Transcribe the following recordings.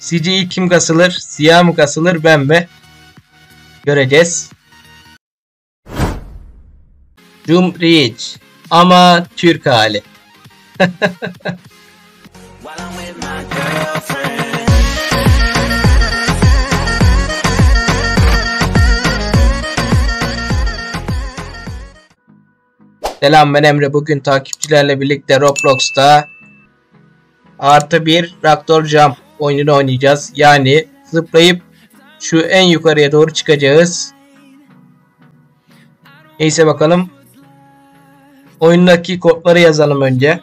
İlk kim kasılır? Siyah mı kasılır ben mi? Göreceğiz. Cumhuriyet. Ama Türk hali. Selam ben Emre. Bugün takipçilerle birlikte Roblox'ta artı bir Raptor Jump oyununu oynayacağız. Yani zıplayıp şu en yukarıya doğru çıkacağız. Neyse bakalım. Oyundaki kodları yazalım önce.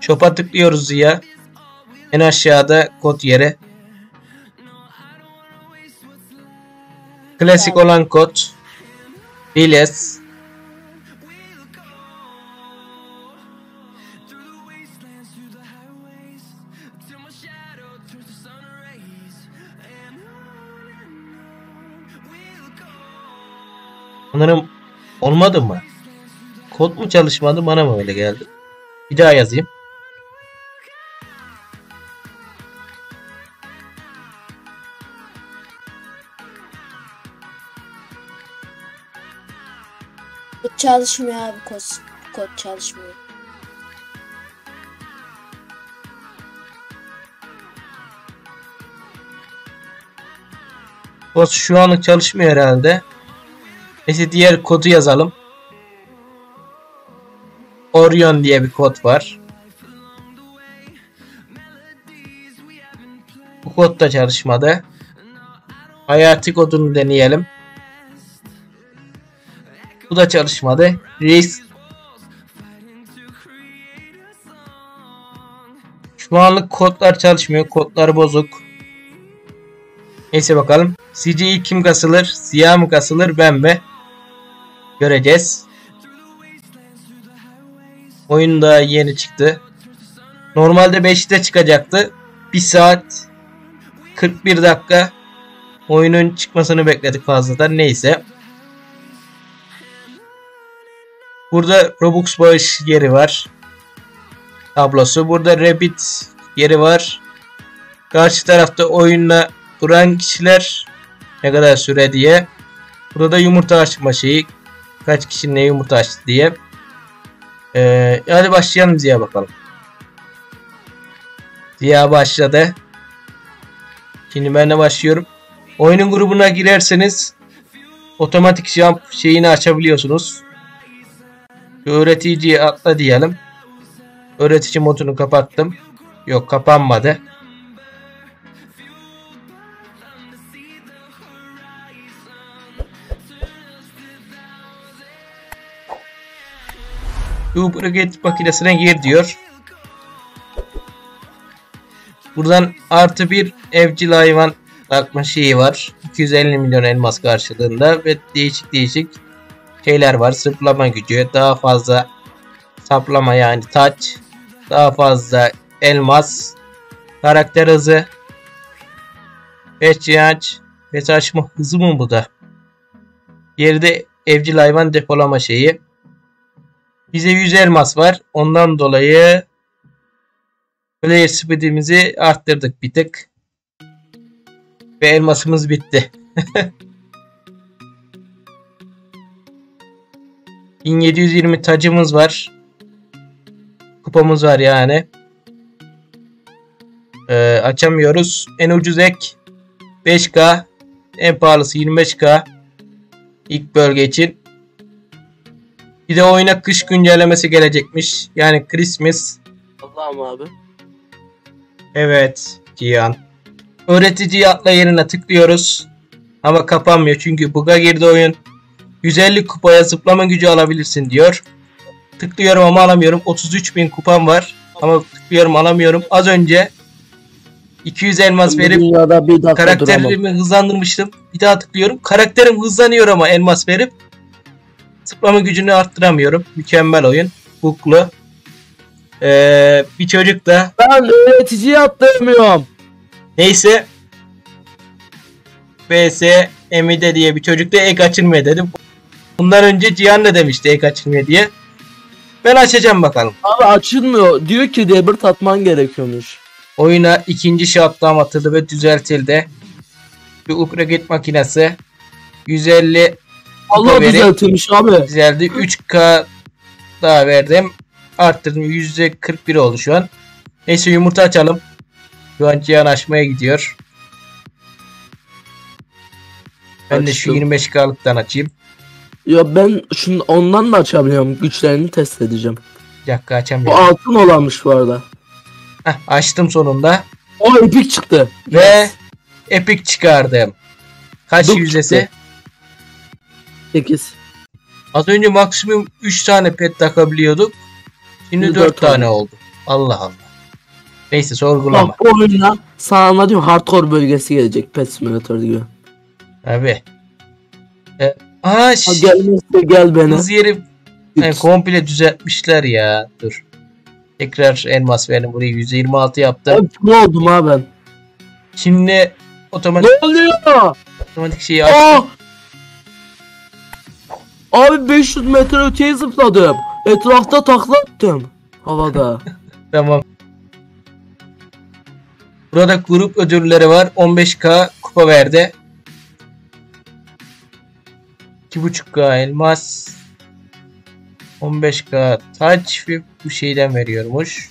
Shop'a tıklıyoruz ya. En aşağıda kod yeri. Klasik olan kod. Biles. Sanırım olmadı mı? Kod mu çalışmadı bana mı öyle geldi? Bir daha yazayım. Kod çalışmıyor abi kod, kod çalışmıyor. Kod şu anlık çalışmıyor herhalde. Neyse diğer kodu yazalım. Orion diye bir kod var. Bu kod da çalışmadı. Hayati kodunu deneyelim. Bu da çalışmadı. Risk. Şu anlık kodlar çalışmıyor. Kodlar bozuk. Neyse bakalım. İlk kim kasılır? Siyah mı kasılır ben mi? Göreceğiz. Oyun da yeni çıktı. Normalde 5'te çıkacaktı. 1 saat 41 dakika oyunun çıkmasını bekledik fazladan. Neyse. Burada Robux bağış yeri var. Tablosu. Burada Rabbit yeri var. Karşı tarafta oyunla duran kişiler ne kadar süre diye. Burada yumurta açma şeyi. Kaç kişi ne yumurta diye. Ee, hadi başlayalım Ziya bakalım. Ziya başladı. Şimdi ben de başlıyorum. Oyunun grubuna girerseniz otomatik jump şeyini açabiliyorsunuz. Öğreticiye atla diyelim. Öğretici modunu kapattım. Yok kapanmadı. Duplicate makinesine gir diyor. Buradan artı bir evcil hayvan takma şeyi var. 250 milyon elmas karşılığında ve değişik değişik şeyler var. Zıplama gücü, daha fazla saplama yani taç, daha fazla elmas, karakter hızı, ihtiyaç ve taşıma hızı mı bu da? Geride evcil hayvan depolama şeyi. Bize 100 elmas var. Ondan dolayı player speed'imizi arttırdık bir tık. Ve elmasımız bitti. 1720 tacımız var. Kupamız var yani. Ee, açamıyoruz. En ucuz ek 5K. En pahalısı 25K. İlk bölge için. Bir de oyuna kış güncellemesi gelecekmiş. Yani Christmas. Allah'ım abi. Evet Cihan. Öğretici atla yerine tıklıyoruz. Ama kapanmıyor çünkü bug'a girdi oyun. 150 kupaya zıplama gücü alabilirsin diyor. Tıklıyorum ama alamıyorum. 33.000 kupam var. Ama tıklıyorum alamıyorum. Az önce 200 elmas verip bir dakika duramam. karakterimi hızlandırmıştım. Bir daha tıklıyorum. Karakterim hızlanıyor ama elmas verip zıplama gücünü arttıramıyorum. Mükemmel oyun. Buklu. Ee, bir çocuk da Ben öğreticiye atlayamıyorum. Neyse. BS Emide diye bir çocuk da ek açılmıyor dedim. Bundan önce Cihan da demişti ek açılmıyor diye. Ben açacağım bakalım. Abi açılmıyor. Diyor ki debir tatman gerekiyormuş. Oyuna ikinci shutdown atıldı ve düzeltildi. Bir upgrade makinesi 150 Allah verip- düzeltilmiş abi. düzeldi. 3K daha verdim. Arttırdım. %41 oldu şu an. Neyse yumurta açalım. Şu an Cihan açmaya gidiyor. Ben de şu Açtım. 25K'lıktan açayım. Ya ben şunu ondan da açabiliyorum. Güçlerini test edeceğim. Bir dakika Bu açamıyorum. altın olanmış bu arada. Heh, açtım sonunda. O epik çıktı. Ve Epic çıkardım. Kaç Duk yüzdesi? çıktı. 8. Az önce maksimum 3 tane pet takabiliyorduk. Şimdi Şimdi 4 dört tane tane. oldu. Allah Allah. Neyse sorgulama. Bak oyuna sana anlatıyorum hardcore bölgesi gelecek Pet Simulator gibi. Abi. E, aa Ha, ş- gelmezse gel beni. hız yeri e, komple düzeltmişler ya. Dur. Tekrar elmas verdim burayı 126 yaptım. Abi ne oldum ha ben? Şimdi otomatik Ne oluyor? otomatik şeyi aç. Abi 500 metre öteye zıpladım. Etrafta takla attım. Havada. Tamam. Burada grup ödülleri var. 15k kupa verdi. 2.5k elmas. 15k taç ve bu şeyden veriyormuş.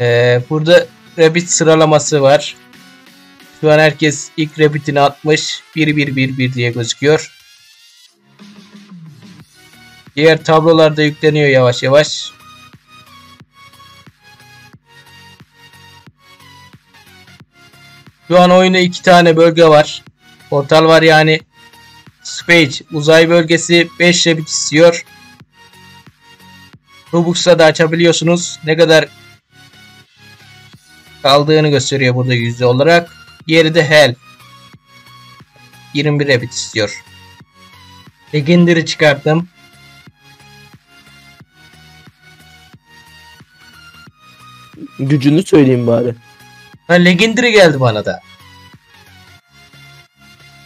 Ee, burada Rabbit sıralaması var. Şu an herkes ilk Rabbit'ini atmış. 1-1-1-1 diye gözüküyor. Diğer tablolar da yükleniyor yavaş yavaş. Şu an oyunda iki tane bölge var. Portal var yani. Space uzay bölgesi 5 Rabbit istiyor. Robux'la da açabiliyorsunuz. Ne kadar kaldığını gösteriyor burada yüzde olarak. Diğeri de Hell. 21 Rabbit istiyor. Legendary çıkarttım. Gücünü söyleyeyim bari. Ha Legendary geldi bana da.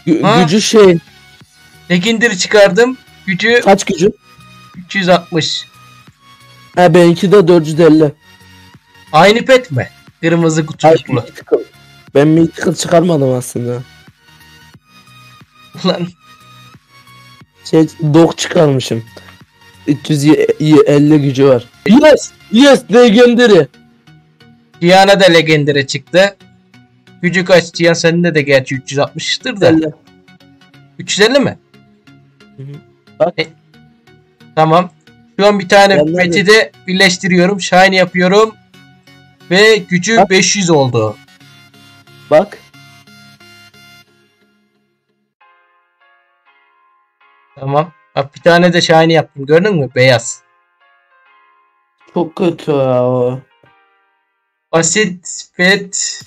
Gü- Ha? Gücü şey. Legendary çıkardım. Gücü Kaç gücü? 360. Ha benimki de 450. Aynı pet mi? Kırmızı mythical. Ben mythical çıkarmadım aslında. Lan Şey dog çıkarmışım. 350 gücü var. Yes! Yes! Legendary! Diana da Legendary çıktı. Gücü kaç? Cihan sende de gerçi 360'tır da. 50. 350 mi? Hı hı. Bak. E, tamam. Şu an bir tane peti de birleştiriyorum. Shine yapıyorum. Ve gücü Bak. 500 oldu. Bak. Tamam. Bak bir tane de Shine yaptım. Gördün mü? Beyaz. Çok kötü ya o. Basit pet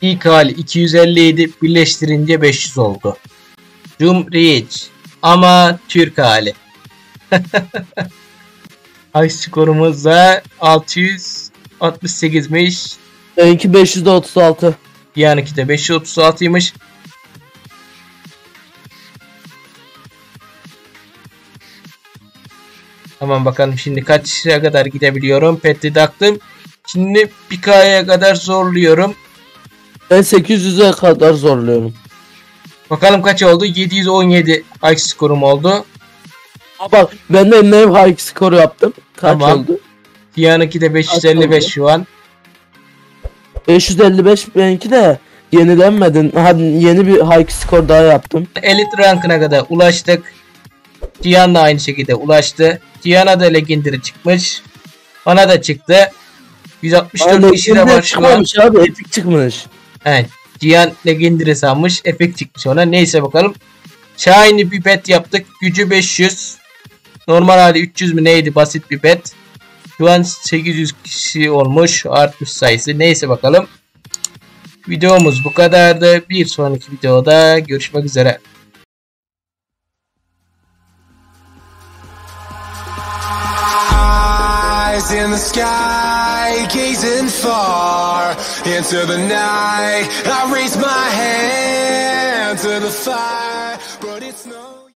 ilk hali 257 birleştirince 500 oldu. Reach ama Türk hali. Ay skorumuz da 668'miş. Benimki 536. Diğerinki de 536'ymış. Tamam bakalım şimdi kaça kadar gidebiliyorum. Pet'i taktım. Şimdi K'ya kadar zorluyorum. Ben 800'e kadar zorluyorum. Bakalım kaç oldu? 717 Ike skorum oldu. Aa, bak ben de Nev High skoru yaptım. Kaç Tamam. oldu? Tia'nınki de 555 oldu? şu an. 555 benimki de yenilenmedin. Hadi yeni bir high skor daha yaptım. Elite rankına kadar ulaştık. Tian da aynı şekilde ulaştı. Tian'a da Legendary çıkmış. Bana da çıktı. 164 Aynen, kişi de var şu an. abi epic çıkmış. Evet. Cihan Legendary sanmış. Efekt çıkmış ona. Neyse bakalım. Shiny bir bet yaptık. Gücü 500. Normal hali 300 mü neydi? Basit bir bet. Şu an 800 kişi olmuş. Artmış sayısı. Neyse bakalım. Videomuz bu kadardı. Bir sonraki videoda görüşmek üzere. Eyes in the sky, gazing far into the night. I raise my hand to the fire.